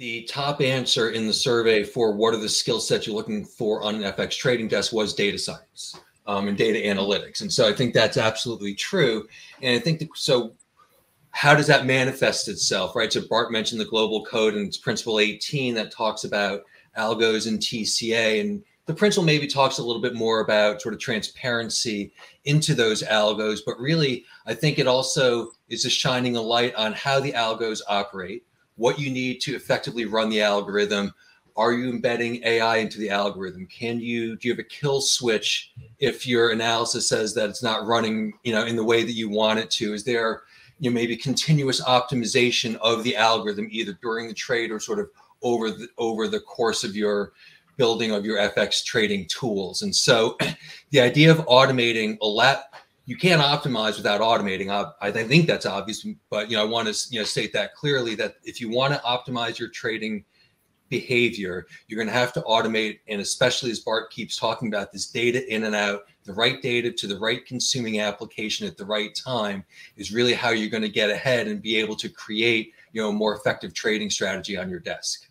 the top answer in the survey for what are the skill sets you're looking for on an FX trading desk was data science um, and data analytics. And so I think that's absolutely true. And I think the, so. How does that manifest itself, right? So Bart mentioned the global code and it's principle 18 that talks about algos and TCA. And the principle maybe talks a little bit more about sort of transparency into those algos, but really, I think it also is just shining a light on how the algos operate, what you need to effectively run the algorithm. Are you embedding AI into the algorithm? Can you do you have a kill switch if your analysis says that it's not running, you know, in the way that you want it to? Is there, you know, maybe continuous optimization of the algorithm either during the trade or sort of over the over the course of your building of your FX trading tools? And so the idea of automating a lot you can't optimize without automating. I, I think that's obvious, but you know, I want to you know state that clearly that if you want to optimize your trading behavior, you're going to have to automate, and especially as Bart keeps talking about this data in and out, the right data to the right consuming application at the right time is really how you're going to get ahead and be able to create you know a more effective trading strategy on your desk.